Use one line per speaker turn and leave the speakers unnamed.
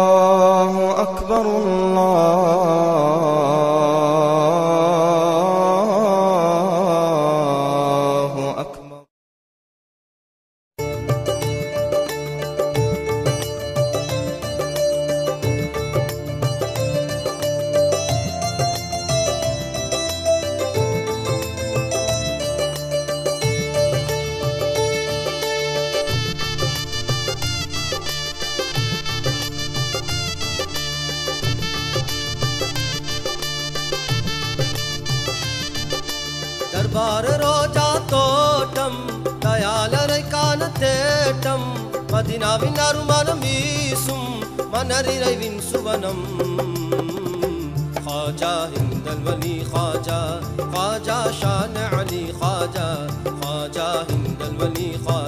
الله أكبر الله
பார் ரோஜா தோட்டம் தயாளரை காண தேட்டம் மதினாவின் அருமரம் வீசும் மனறிறைவின் சுவனம் خواجہ ہند الولی خواجہ خواجہ شان علی خواجہ خواجہ ہند الولی خواجہ